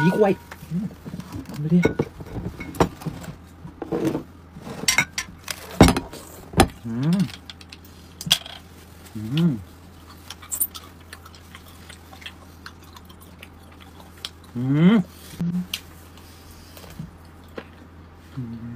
ผีควายมาดิอืมอืมอืมอืม